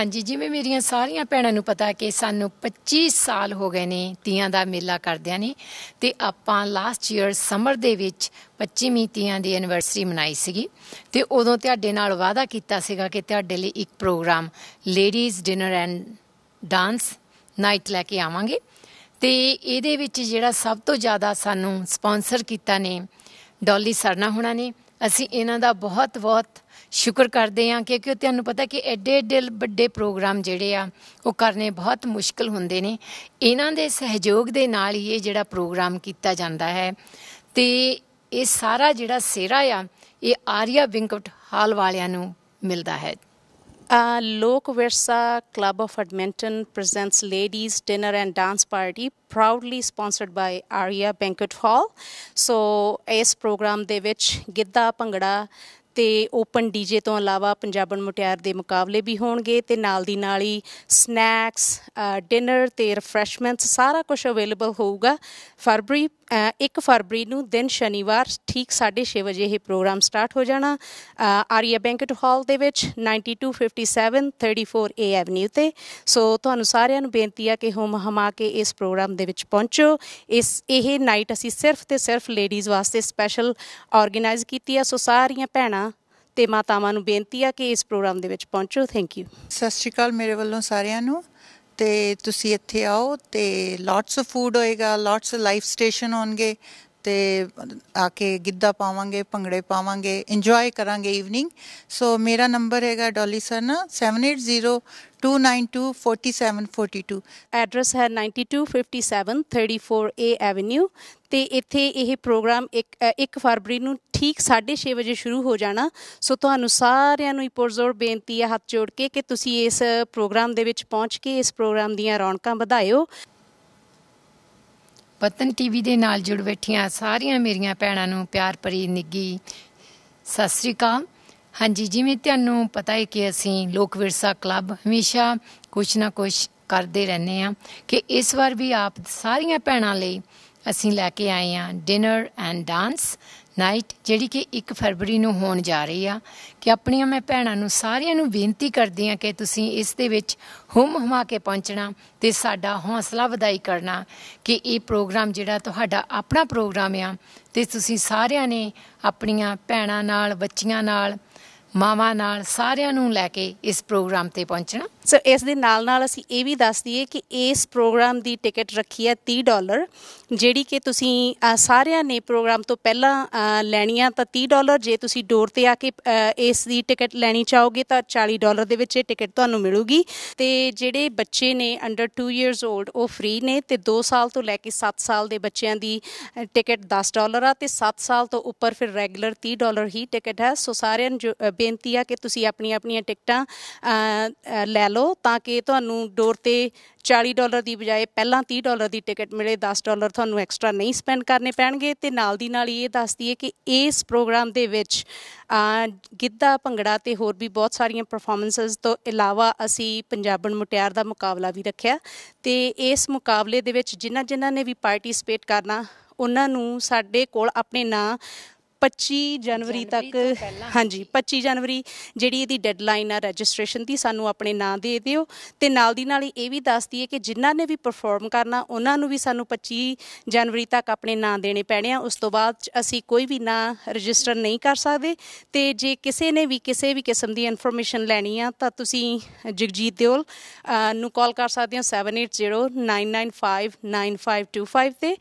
ਹਾਂਜੀ, ਜਿਵੇਂ ਮੇਰੀਆਂ ਸਾਰੀਆਂ ਭੈਣਾਂ ਨੂੰ ਪਤਾ ਕਿ ਸਾਨੂੰ 25 ਸਾਲ ਹੋ ਗਏ ਨੇ ਤੀਆਂ ਦਾ ਮੇਲਾ ਕਰਦਿਆਂ ਨੇ ਤੇ ਆਪਾਂ ਲਾਸਟ ਈਅਰ ਸਮਰ ਦੇ ਵਿੱਚ 25ਵੀਂ ਤੀਆਂ ਦੀ ਐਨੀਵਰਸਰੀ ਮਨਾਈ ਸੀਗੀ ਤੇ ਉਦੋਂ ਤੁਹਾਡੇ ਨਾਲ ਵਾਅਦਾ ਕੀਤਾ ਸੀਗਾ ਕਿ ਤੁਹਾਡੇ ਲਈ ਇੱਕ program ladies dinner and dance night ਲੈ ਕੇ ਆਵਾਂਗੇ ਤੇ ਇਹਦੇ ਵਿੱਚ ਜਿਹੜਾ ਸਭ ਤੋਂ ਜ਼ਿਆਦਾ ਸਾਨੂੰ ਸਪਾਂਸਰ ਕੀਤਾ ਨੇ ਡੋਲੀ ਸਰਨਾ ਹੋਣਾ ਨੇ, ਅਸੀਂ ਇਹਨਾਂ ਦਾ ਬਹੁਤ ਬਹੁਤ ਸ਼ੁਕਰ ਕਰਦੇ ਹਾਂ ਕਿਉਂਕਿ ਤੁਹਾਨੂੰ ਪਤਾ ਕਿ ਐਡੇ ਐਡੇ ਵੱਡੇ ਪ੍ਰੋਗਰਾਮ ਜਿਹੜੇ ਆ ਉਹ ਕਰਨੇ ਬਹੁਤ ਮੁਸ਼ਕਲ ਹੁੰਦੇ ਨੇ। ਇਹਨਾਂ ਦੇ ਸਹਿਯੋਗ ਦੇ ਨਾਲ ਹੀ ਇਹ ਜਿਹੜਾ ਪ੍ਰੋਗਰਾਮ ਕੀਤਾ ਜਾਂਦਾ ਹੈ। ਤੇ ਇਹ ਸਾਰਾ ਜਿਹੜਾ ਸੇਰਾ ਆ ਇਹ ਆਰੀਆ ਵਿੰਕਟ ਹਾਲ ਵਾਲਿਆਂ ਨੂੰ ਮਿਲਦਾ ਹੈ। Uh, Lok Virsa Club of Edmonton presents Ladies Dinner and Dance Party, proudly sponsored by Aria Banquet Hall. So, ਇਸ ਪ੍ਰੋਗਰਾਮ ਦੇ ਵਿੱਚ ਗਿੱਧਾ ਭੰਗੜਾ ਤੇ ਓਪਨ ਡੀਜੇ ਤੋਂ ਇਲਾਵਾ ਪੰਜਾਬਣ ਮੁਟਿਆਰ ਦੇ ਮੁਕਾਬਲੇ ਵੀ ਹੋਣਗੇ ਤੇ ਨਾਲ ਦੀ ਨਾਲ ਹੀ ਸਨੈਕਸ ਡਿਨਰ ਤੇ ਰਿਫਰੈਸ਼ਮੈਂਟਸ ਸਾਰਾ ਕੁਝ ਅਵੇਲੇਬਲ ਹੋਊਗਾ। ਫਰਵਰੀ 1 ਫਰਵਰੀ ਨੂੰ ਦਿਨ ਸ਼ਨੀਵਾਰ ਠੀਕ 6:30 ਵਜੇ ਇਹ ਪ੍ਰੋਗਰਾਮ ਸਟਾਰਟ ਹੋ ਜਾਣਾ। ਆਰੀਆ ਬੈਂਕਟ ਹਾਲ ਦੇ ਵਿੱਚ 9257 34 ਏ ਐਵਨਿਊ ਤੇ। ਸੋ ਤੁਹਾਨੂੰ ਸਾਰਿਆਂ ਨੂੰ ਬੇਨਤੀ ਆ ਕਿ ਹੁਮ ਹਮਾ ਕੇ ਇਸ ਪ੍ਰੋਗਰਾਮ ਦੇ ਵਿੱਚ ਪਹੁੰਚੋ। ਇਸ, ਇਹ ਨਾਈਟ ਅਸੀਂ ਸਿਰਫ ਤੇ ਸਿਰਫ ਲੇਡੀਜ਼ ਵਾਸਤੇ ਸਪੈਸ਼ਲ ਆਰਗੇਨਾਈਜ਼ ਕੀਤੀ ਆ। ਸੋ ਸਾਰੀਆਂ ਭੈਣਾਂ ਤੇ ਮਾਤਾਵਾਂ ਨੂੰ ਬੇਨਤੀ ਆ ਕਿ ਇਸ ਪ੍ਰੋਗਰਾਮ ਦੇ ਵਿੱਚ ਪਹੁੰਚੋ। ਥੈਂਕ ਯੂ ਸਤਿ ਸ਼੍ਰੀ ਅਕਾਲ ਮੇਰੇ ਵੱਲੋਂ ਸਾਰਿਆਂ ਨੂੰ ਤੇ ਤੁਸੀਂ ਇੱਥੇ ਆਓ ਤੇ ਲੋਟਸ ਆਫ ਫੂਡ ਹੋਏਗਾ ਲੋਟਸ ਲਾਈਫ ਸਟੇਸ਼ਨ ਹੋਣਗੇ ਤੇ ਆ ਕੇ ਗਿੱਧਾ ਪਾਵਾਂਗੇ, ਭੰਗੜੇ ਪਾਵਾਂਗੇ ਇੰਜੋਏ ਕਰਾਂਗੇ ਈਵਨਿੰਗ ਸੋ ਮੇਰਾ ਨੰਬਰ ਹੈਗਾ ਡੋਲੀ ਸਰਨਾ 7802924742 ਐਡਰੈਸ ਹੈ 9257 34A ਐਵਨਿਊ ਤੇ ਇੱਥੇ ਇਹ ਪ੍ਰੋਗਰਾਮ 1 ਫਰਵਰੀ ਨੂੰ ਠੀਕ 6:30 ਵਜੇ ਸ਼ੁਰੂ ਹੋ ਜਾਣਾ। ਸੋ ਤੁਹਾਨੂੰ ਸਾਰਿਆਂ ਨੂੰ ਪੁਰਜ਼ੋਰ ਬੇਨਤੀ ਹੈ ਹੱਥ ਜੋੜ ਕੇ ਕਿ ਤੁਸੀਂ ਇਸ ਪ੍ਰੋਗਰਾਮ ਦੇ ਵਿੱਚ ਪਹੁੰਚ ਕੇ ਇਸ ਪ੍ਰੋਗਰਾਮ ਦੀਆਂ ਰੌਣਕਾਂ ਵਧਾਇਓ। ਵਤਨ ਟੀਵੀ ਦੇ ਨਾਲ ਜੁੜ ਬੈਠੀਆਂ ਸਾਰੀਆਂ ਮੇਰੀਆਂ ਭੈਣਾਂ ਨੂੰ ਪਿਆਰ ਭਰੀ ਨਿੱਗੀ ਸਤਿ ਸ੍ਰੀ ਅਕਾਲ। ਹਾਂਜੀ, ਜਿਵੇਂ ਤੁਹਾਨੂੰ ਪਤਾ ਹੈ ਕਿ ਅਸੀਂ ਲੋਕ ਵਿਰਸਾ ਕਲੱਬ ਹਮੇਸ਼ਾ ਕੁਛ ਨਾ ਕੁਛ ਕਰਦੇ ਰਹਿੰਦੇ ਆ ਕਿ ਇਸ ਵਾਰ ਵੀ ਆਪ ਸਾਰੀਆਂ ਭੈਣਾਂ ਲਈ ਅਸੀਂ ਲੈ ਕੇ ਆਏ ਆ ਡਿਨਰ ਐਂਡ ਡਾਂਸ। ਨਾਈਟ ਜਿਹੜੀ ਕਿ 1 ਫਰਵਰੀ ਨੂੰ ਹੋਣ ਜਾ ਰਹੀ ਆ, ਕਿ ਆਪਣੀਆਂ ਮੈਂ ਭੈਣਾਂ ਨੂੰ ਸਾਰਿਆਂ ਨੂੰ ਬੇਨਤੀ ਕਰਦੀ ਆ ਕਿ ਤੁਸੀਂ ਇਸ ਦੇ ਵਿੱਚ ਹੁਮ ਹਮਾ ਕੇ ਪਹੁੰਚਣਾ ਤੇ ਸਾਡਾ ਹੌਸਲਾ ਵਧਾਈ ਕਰਨਾ ਕਿ ਇਹ ਪ੍ਰੋਗਰਾਮ ਜਿਹੜਾ ਤੁਹਾਡਾ ਆਪਣਾ ਪ੍ਰੋਗਰਾਮ ਆ ਤੇ ਤੁਸੀਂ ਸਾਰਿਆਂ ਨੇ ਆਪਣੀਆਂ ਭੈਣਾਂ ਨਾਲ, ਬੱਚੀਆਂ ਨਾਲ, ਮਾਵਾਂ ਨਾਲ ਸਾਰਿਆਂ ਨੂੰ ਲੈ ਕੇ ਇਸ ਪ੍ਰੋਗਰਾਮ ਤੇ ਪਹੁੰਚਣਾ। ਸੋ ਇਸ ਦੇ ਨਾਲ ਨਾਲ ਅਸੀਂ ਇਹ ਵੀ ਦੱਸ ਦਈਏ ਕਿ ਇਸ ਪ੍ਰੋਗਰਾਮ ਦੀ ਟਿਕਟ ਰੱਖੀ ਹੈ 30 ਡਾਲਰ, ਜਿਹੜੀ ਕਿ ਤੁਸੀਂ ਸਾਰਿਆਂ ਨੇ ਪ੍ਰੋਗਰਾਮ ਤੋਂ ਪਹਿਲਾਂ ਲੈਣੀ ਆ ਤਾਂ 30 ਡਾਲਰ, ਜੇ ਤੁਸੀਂ ਡੋਰ ਤੇ ਆ ਕੇ ਇਸ ਦੀ ਟਿਕਟ ਲੈਣੀ ਚਾਹੋਗੇ ਤਾਂ 40 ਡਾਲਰ ਦੇ ਵਿੱਚ ਇਹ ਟਿਕਟ ਤੁਹਾਨੂੰ ਮਿਲੂਗੀ। ਤੇ ਜਿਹੜੇ ਬੱਚੇ ਨੇ ਅੰਡਰ 2 ਇਅਰਸ 올ਡ ਉਹ ਫ੍ਰੀ ਨੇ ਤੇ 2 ਸਾਲ ਤੋਂ ਲੈ ਕੇ 7 ਸਾਲ ਦੇ ਬੱਚਿਆਂ ਦੀ ਟਿਕਟ 10 ਡਾਲਰ ਆ ਤੇ 7 ਸਾਲ ਤੋਂ ਉੱਪਰ ਫਿਰ ਰੈਗੂਲਰ 30 ਡਾਲਰ ਹੀ ਟਿਕਟ ਹੈ। ਸੋ ਸਾਰਿਆਂ ਨੂੰ ਬੇਨਤੀ ਆ ਕਿ ਤੁਸੀਂ ਆਪਣੀਆਂ ਆਪਣੀਆਂ ਟਿਕਟਾਂ ਲੈ ਲਓ ਤਾਂ ਕਿ ਤੁਹਾਨੂੰ ਡੋਰ ਤੇ 40 ਡਾਲਰ ਦੀ ਬਜਾਏ ਪਹਿਲਾਂ 30 ਡਾਲਰ ਦੀ ਟਿਕਟ ਮਿਲੇ 10 ਡਾਲਰ ਤੁਹਾਨੂੰ ਐਕਸਟਰਾ ਨਹੀਂ ਸਪੈਂਡ ਕਰਨੇ ਪੈਣਗੇ। ਤੇ ਨਾਲ ਦੀ ਨਾਲ ਇਹ ਦੱਸਦੀ ਹੈ ਕਿ ਇਸ ਪ੍ਰੋਗਰਾਮ ਦੇ ਵਿੱਚ ਗਿੱਧਾ, ਭੰਗੜਾ ਤੇ ਹੋਰ ਵੀ ਬਹੁਤ ਸਾਰੀਆਂ ਪਰਫਾਰਮੈਂਸਸ ਤੋਂ ਇਲਾਵਾ ਅਸੀਂ ਪੰਜਾਬਣ ਮੁਟਿਆਰ ਦਾ ਮੁਕਾਬਲਾ ਵੀ ਰੱਖਿਆ। ਤੇ ਇਸ ਮੁਕਾਬਲੇ ਦੇ ਵਿੱਚ ਜਿਨ੍ਹਾਂ ਜਿਨ੍ਹਾਂ ਨੇ ਵੀ ਪਾਰਟਿਸਿਪੇਟ ਕਰਨਾ, ਉਹਨਾਂ ਨੂੰ ਸਾਡੇ ਕੋਲ ਆਪਣੇ ਨਾਂ 25 ਜਨਵਰੀ ਤੱਕ ਹਾਂਜੀ 25 ਜਨਵਰੀ ਜਿਹੜੀ ਇਹਦੀ ਡੈਡਲਾਈਨ ਆ ਰਜਿਸਟ੍ਰੇਸ਼ਨ ਦੀ ਸਾਨੂੰ ਆਪਣੇ ਨਾਂ ਦੇ ਦਿਓ। ਤੇ ਨਾਲ ਦੀ ਨਾਲ ਇਹ ਵੀ ਦੱਸ ਦਈਏ ਕਿ ਜਿਨ੍ਹਾਂ ਨੇ ਵੀ ਪਰਫਾਰਮ ਕਰਨਾ ਉਹਨਾਂ ਨੂੰ ਵੀ ਸਾਨੂੰ 25 ਜਨਵਰੀ ਤੱਕ ਆਪਣੇ ਨਾਂ ਦੇਣੇ ਪੈਣੇ ਆ। ਉਸ ਤੋਂ ਬਾਅਦ ਅਸੀਂ ਕੋਈ ਵੀ ਨਾਂ ਰਜਿਸਟਰ ਨਹੀਂ ਕਰ ਸਕਦੇ। ਤੇ ਜੇ ਕਿਸੇ ਨੇ ਵੀ ਕਿਸੇ ਵੀ ਕਿਸਮ ਦੀ ਇਨਫੋਰਮੇਸ਼ਨ ਲੈਣੀ ਆ ਤਾਂ ਤੁਸੀਂ ਜਗਜੀਤ ਦਿਓਲ ਨੂੰ ਕਾਲ ਕਰ ਸਕਦੇ ਹੋ 7809959525 ਤੇ।